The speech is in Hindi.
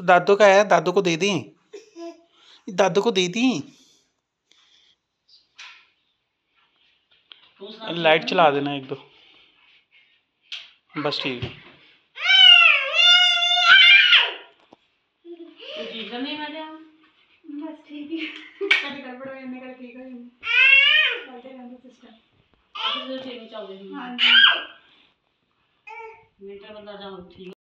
तो दादू का है, दादू को दे दी। दादू को दे दी। लाइट चला देना एक दो। बस ठीक है। हाँ ठीक है